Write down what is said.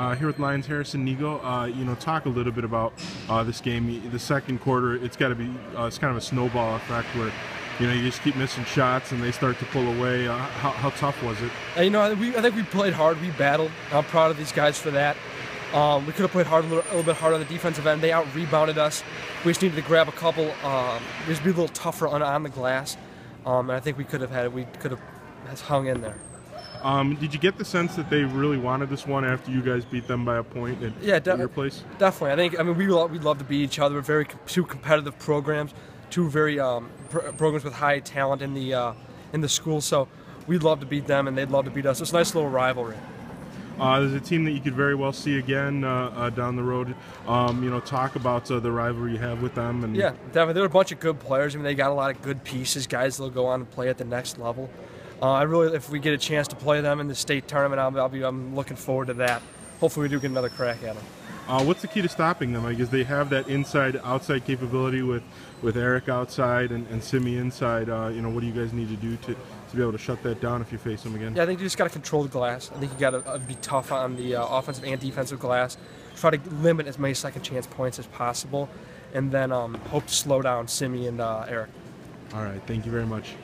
Uh, here with Lyons' Harrison Niego, uh, you know, talk a little bit about uh, this game. The second quarter, it's got to be uh, it's kind of a snowball effect where, you know, you just keep missing shots and they start to pull away. Uh, how, how tough was it? You know, we, I think we played hard. We battled. I'm proud of these guys for that. Um, we could have played hard a little, a little, bit harder on the defensive end. They out rebounded us. We just needed to grab a couple. Um, just be a little tougher on, on the glass. Um, and I think we could have had we could have hung in there. Um, did you get the sense that they really wanted this one after you guys beat them by a point at, yeah, de- at your place? Definitely. I think. I mean, we love, we love to beat each other. We're very two competitive programs, two very um, pr- programs with high talent in the uh, in the school. So we'd love to beat them, and they'd love to beat us. It's a nice little rivalry. Uh, there's a team that you could very well see again uh, uh, down the road. Um, you know, talk about uh, the rivalry you have with them. And yeah, definitely. They're a bunch of good players. I mean, they got a lot of good pieces, guys that'll go on and play at the next level. Uh, I really, if we get a chance to play them in the state tournament, I'll, I'll be. I'm looking forward to that. Hopefully, we do get another crack at them. Uh, what's the key to stopping them? I guess they have that inside-outside capability with, with Eric outside and, and Simi inside. Uh, you know, what do you guys need to do to, to be able to shut that down if you face them again? Yeah, I think you just got to control the glass. I think you got to uh, be tough on the uh, offensive and defensive glass. Try to limit as many second chance points as possible, and then um, hope to slow down Simi and uh, Eric. All right, thank you very much.